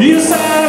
Yes, sir.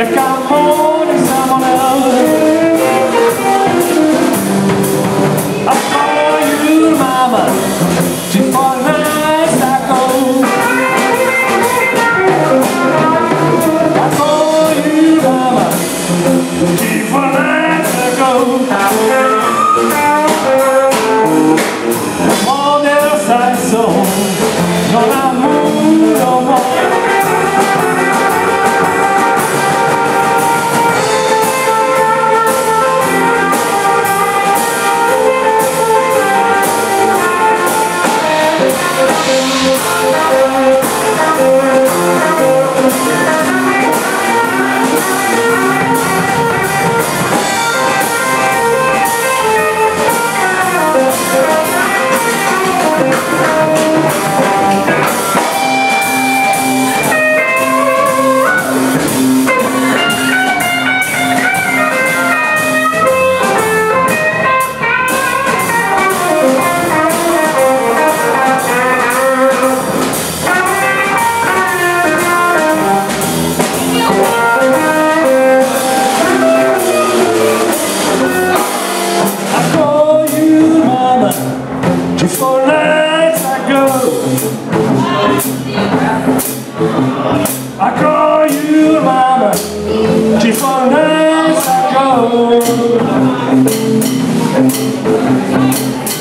Check out holding someone else. I call you mama. She fought nights ago. I call you mama. She fought nights ago. One else I saw. No, I'm I call you mama, She's from nights I go.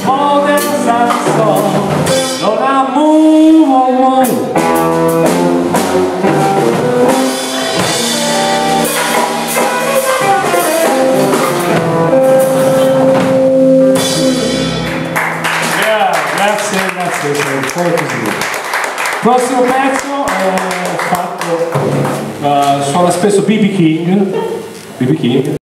All that I saw, Lord, I move on. Yeah, that's it, that's it. Thank you. Prossimo pezzo è fatto, uh, suona spesso BB King, BB King.